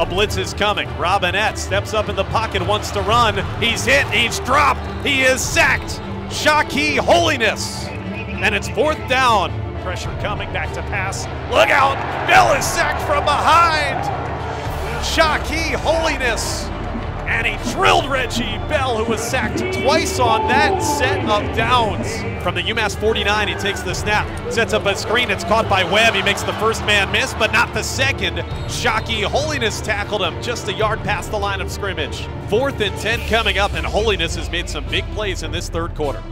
A blitz is coming. Robinette steps up in the pocket, wants to run. He's hit, he's dropped, he is sacked. Sha-Ki Holines. And it's fourth down. Pressure coming, back to pass. Look out! Bell is sacked from behind. Sha-Ki Holines. Drilled Reggie Bell, who was sacked twice on that set of downs. From the UMass 49, he takes the snap, sets up a screen. It's caught by Webb. He makes the first man miss, but not the second. Sha-Ki Holines tackled him just a yard past the line of scrimmage. Fourth and 10 coming up, and Holines has made some big plays in this third quarter.